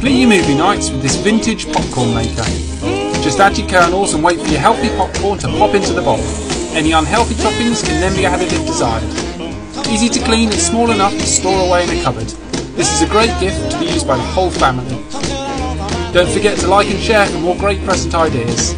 Complete your movie nights with this vintage popcorn maker. Just add your kernels and wait for your healthy popcorn to pop into the bowl. Any unhealthy toppings can then be added if desired. Easy to clean and small enough to store away in a cupboard. This is a great gift to be used by the whole family. Don't forget to like and share for more great present ideas.